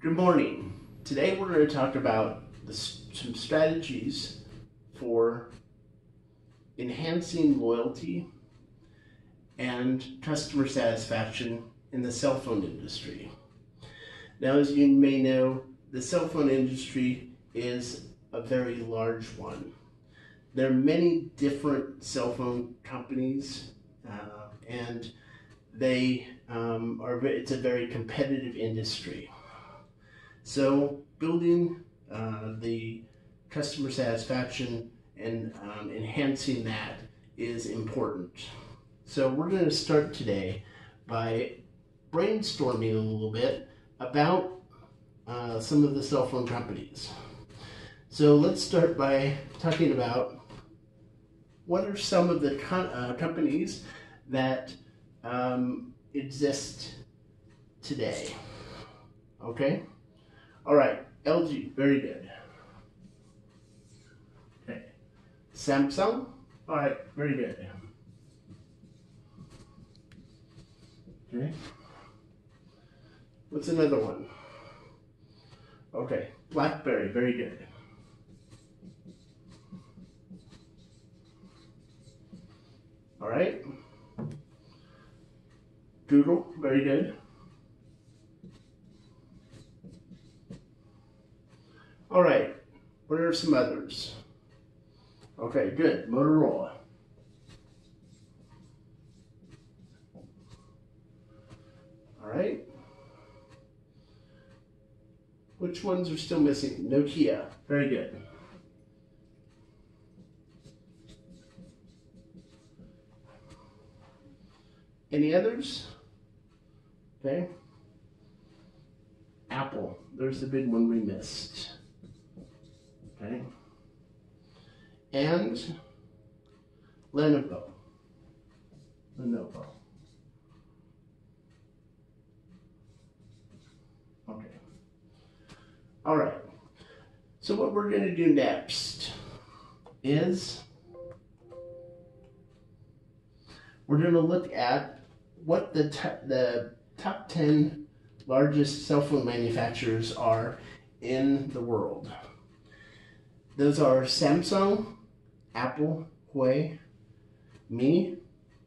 Good morning. Today we're going to talk about the, some strategies for enhancing loyalty and customer satisfaction in the cell phone industry. Now, as you may know, the cell phone industry is a very large one. There are many different cell phone companies, uh, and they um, are. It's a very competitive industry. So building uh, the customer satisfaction and um, enhancing that is important. So we're going to start today by brainstorming a little bit about uh, some of the cell phone companies. So let's start by talking about what are some of the co uh, companies that um, exist today. Okay? All right, LG, very good. Okay, Samsung, all right, very good. Okay, what's another one? Okay, BlackBerry, very good. All right. Google, very good. All right, what are some others? Okay, good. Motorola. All right. Which ones are still missing? Nokia. Very good. Any others? Okay. Apple. There's the big one we missed. Okay. And Lenovo. Lenovo. Okay. All right. So what we're going to do next is we're going to look at what the, the top 10 largest cell phone manufacturers are in the world. Those are Samsung, Apple, Huawei, Mi,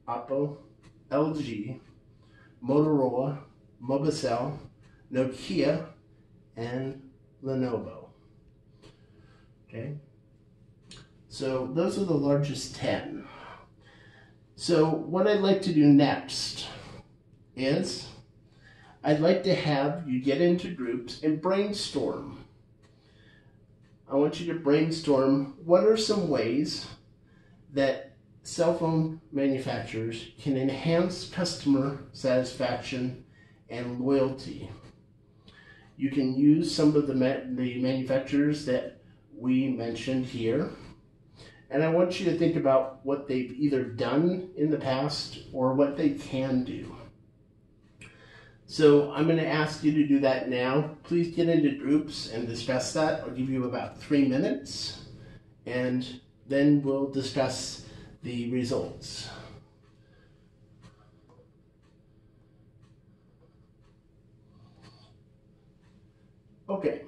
Oppo, LG, Motorola, Mobicel, Nokia, and Lenovo. Okay, so those are the largest 10. So what I'd like to do next is I'd like to have you get into groups and brainstorm I want you to brainstorm what are some ways that cell phone manufacturers can enhance customer satisfaction and loyalty. You can use some of the, ma the manufacturers that we mentioned here. And I want you to think about what they've either done in the past or what they can do. So I'm going to ask you to do that now. Please get into groups and discuss that. I'll give you about three minutes and then we'll discuss the results. Okay.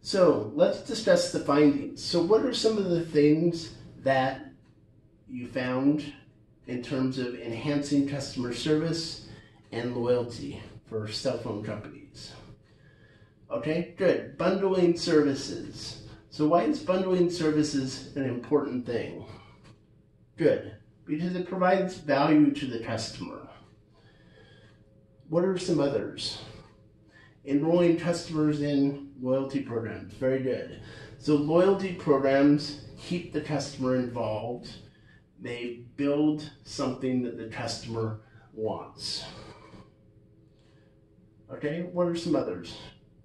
So let's discuss the findings. So what are some of the things that you found in terms of enhancing customer service and loyalty for cell phone companies. Okay, good. Bundling services. So why is bundling services an important thing? Good, because it provides value to the customer. What are some others? Enrolling customers in loyalty programs. Very good. So loyalty programs keep the customer involved. They build something that the customer wants. Okay, what are some others?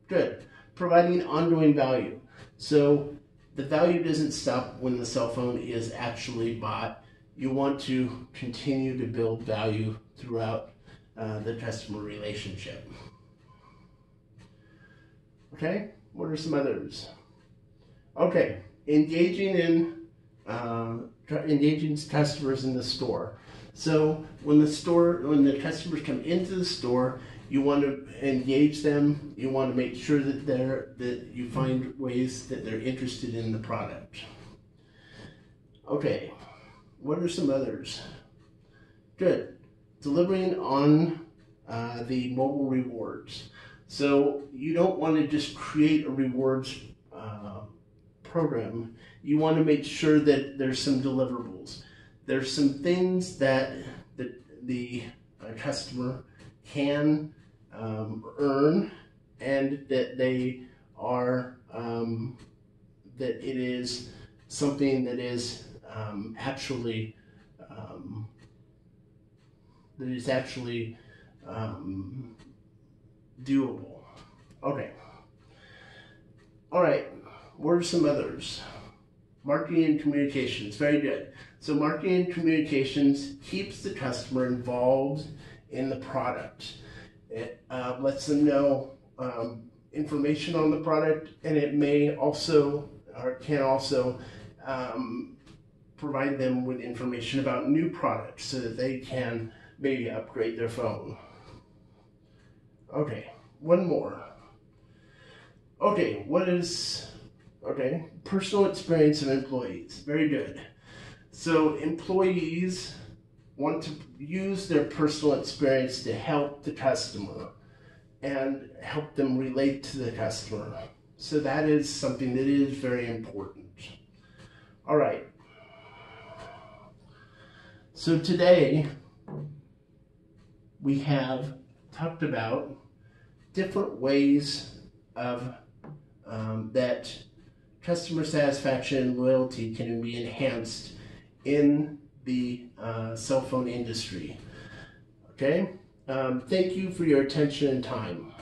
Good. Providing ongoing value. So the value doesn't stop when the cell phone is actually bought. You want to continue to build value throughout uh, the customer relationship. Okay, what are some others? Okay, engaging in uh, engaging customers in the store. So when the store, when the customers come into the store, You want to engage them. You want to make sure that they're that you find ways that they're interested in the product. Okay, what are some others? Good. Delivering on uh, the mobile rewards. So you don't want to just create a rewards uh, program. You want to make sure that there's some deliverables. There's some things that the, the uh, customer can um, earn and that they are, um, that it is something that is um, actually, um, that is actually um, doable. Okay. All right. What are some others? Marketing and communications. Very good. So marketing and communications keeps the customer involved in the product. It uh, lets them know um, information on the product, and it may also or can also um, provide them with information about new products so that they can maybe upgrade their phone. Okay, one more. Okay, what is, okay, personal experience of employees. Very good. So employees want to use their personal experience to help the customer and help them relate to the customer. So that is something that is very important. All right. So today we have talked about different ways of um, that customer satisfaction and loyalty can be enhanced in the uh, cell phone industry. Okay, um, thank you for your attention and time.